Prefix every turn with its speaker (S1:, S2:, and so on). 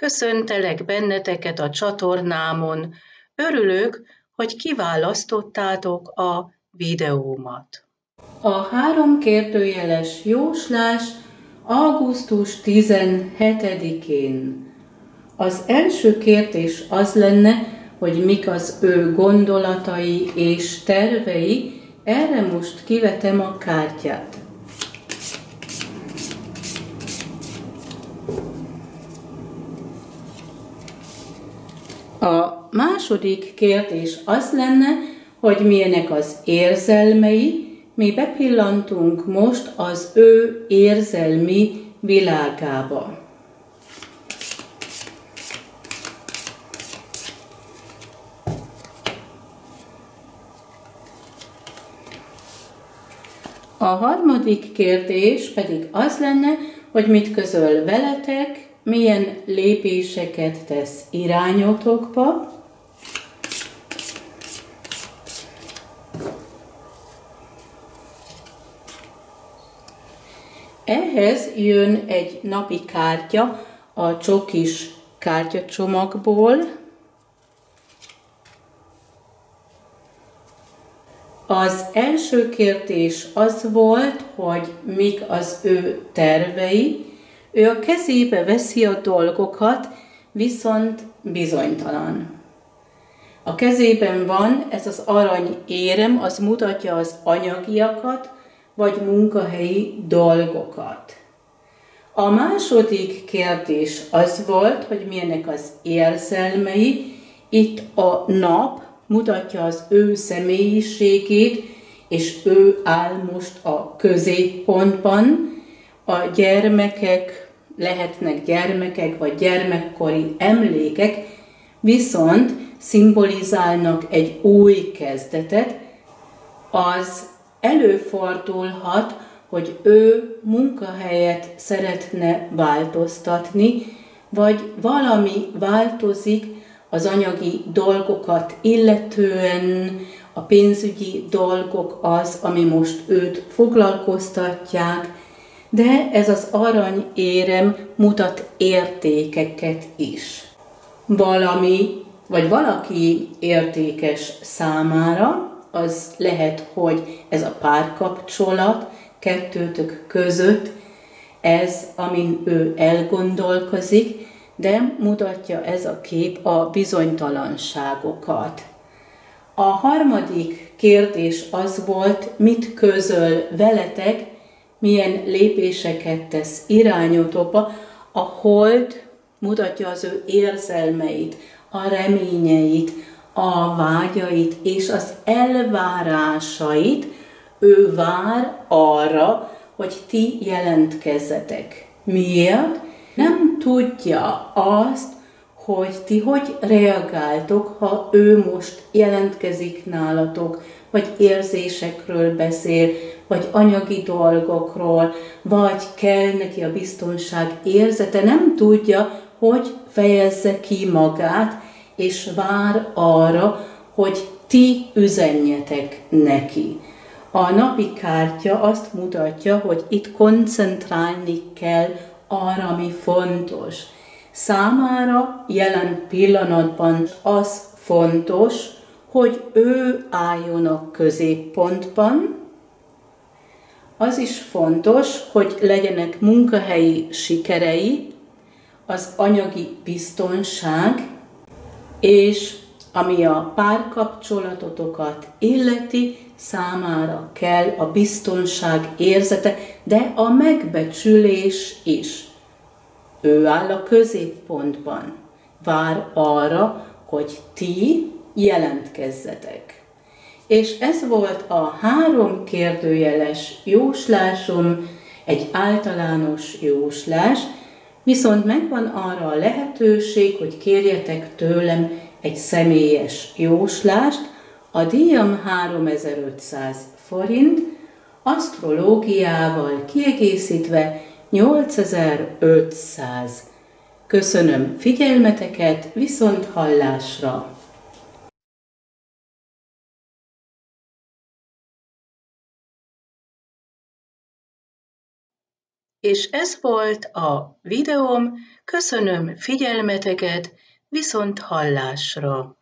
S1: Köszöntelek benneteket a csatornámon. Örülök, hogy kiválasztottátok a videómat. A három kérdőjeles jóslás augusztus 17-én. Az első kérdés az lenne, hogy mik az ő gondolatai és tervei, erre most kivetem a kártyát. A második kérdés az lenne, hogy milyenek az érzelmei, mi bepillantunk most az ő érzelmi világába. A harmadik kérdés pedig az lenne, hogy mit közöl veletek, milyen lépéseket tesz irányotokba, Ehhez jön egy napi kártya a csokis kártyacsomagból. Az első kérdés az volt, hogy mik az ő tervei, ő a kezébe veszi a dolgokat, viszont bizonytalan. A kezében van ez az arany érem, az mutatja az anyagiakat, vagy munkahelyi dolgokat. A második kérdés az volt, hogy milyenek az érzelmei. Itt a nap mutatja az ő személyiségét, és ő áll most a középpontban, a gyermekek lehetnek gyermekek vagy gyermekkori emlékek, viszont szimbolizálnak egy új kezdetet, az előfordulhat, hogy ő munkahelyet szeretne változtatni, vagy valami változik az anyagi dolgokat illetően, a pénzügyi dolgok az, ami most őt foglalkoztatják, de ez az arany érem mutat értékeket is. Valami, vagy valaki értékes számára, az lehet, hogy ez a párkapcsolat kettőtök között, ez, amin ő elgondolkozik, de mutatja ez a kép a bizonytalanságokat. A harmadik kérdés az volt, mit közöl veletek milyen lépéseket tesz irányotokba, a hold mutatja az ő érzelmeit, a reményeit, a vágyait és az elvárásait, ő vár arra, hogy ti jelentkezzetek. Miért? Nem tudja azt, hogy ti hogy reagáltok, ha ő most jelentkezik nálatok, vagy érzésekről beszél, vagy anyagi dolgokról, vagy kell neki a biztonság érzete, nem tudja, hogy fejezze ki magát, és vár arra, hogy ti üzenjetek neki. A napi kártya azt mutatja, hogy itt koncentrálni kell arra, ami fontos. Számára jelen pillanatban az fontos, hogy ő álljon a középpontban, az is fontos, hogy legyenek munkahelyi sikerei, az anyagi biztonság, és ami a párkapcsolatotokat illeti, számára kell a biztonság érzete, de a megbecsülés is. Ő áll a középpontban, vár arra, hogy ti jelentkezzetek. És ez volt a három kérdőjeles jóslásom, egy általános jóslás, viszont megvan arra a lehetőség, hogy kérjetek tőlem egy személyes jóslást, a díjam 3500 forint, asztrológiával kiegészítve 8500. Köszönöm figyelmeteket, viszont hallásra! És ez volt a videóm, köszönöm figyelmeteket, viszont hallásra!